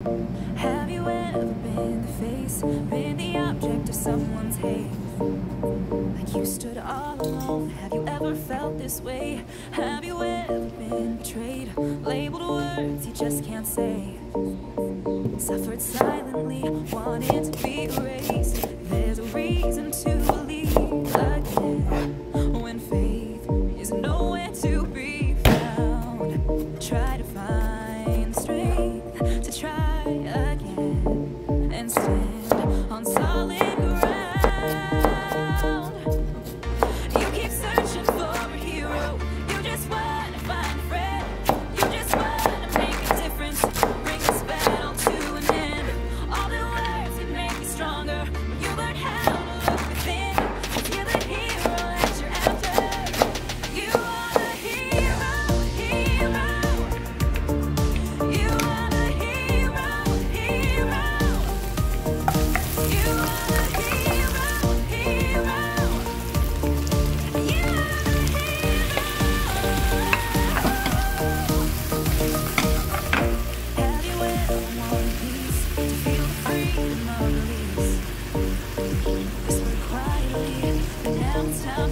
Have you ever been the face, been the object of someone's hate? Like you stood all alone. Have you ever felt this way? Have you ever been betrayed? Labeled words you just can't say. Suffered silently, wanted to be erased.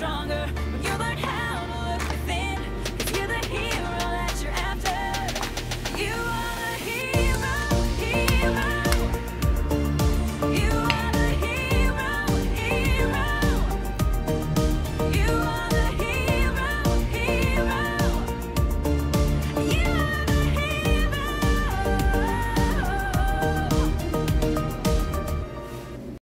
stronger.